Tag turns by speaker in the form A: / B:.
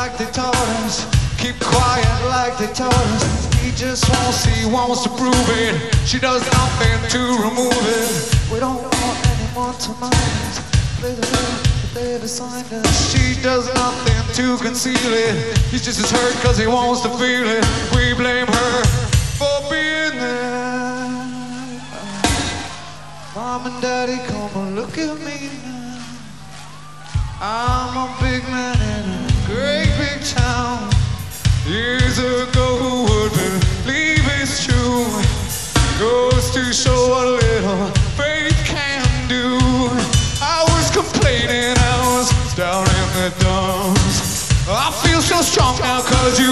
A: like they taught us. Keep quiet like they taught us. He just wants, he wants to prove it. She does nothing to remove it. We don't want anyone to mind. Play the role they've assigned us. She does nothing to conceal it. He's just as hurt cause he wants to feel it. We blame her for being there. Mom and daddy, come and look at me now. I'm a big man down in the dumps. I feel so strong now cause you